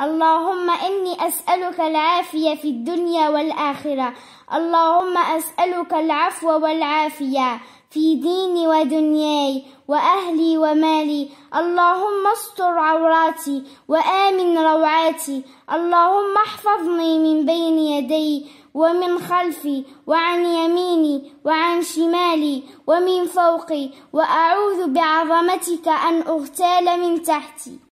اللهم إني أسألك العافية في الدنيا والآخرة. اللهم أسألك العفو والعافية في ديني ودنياي وأهلي ومالي. اللهم استر عوراتي وآمن روعاتي. اللهم احفظني من بين يدي ومن خلفي وعن يميني وعن شمالي ومن فوقي. وأعوذ بعظمتك أن أغتال من تحتي.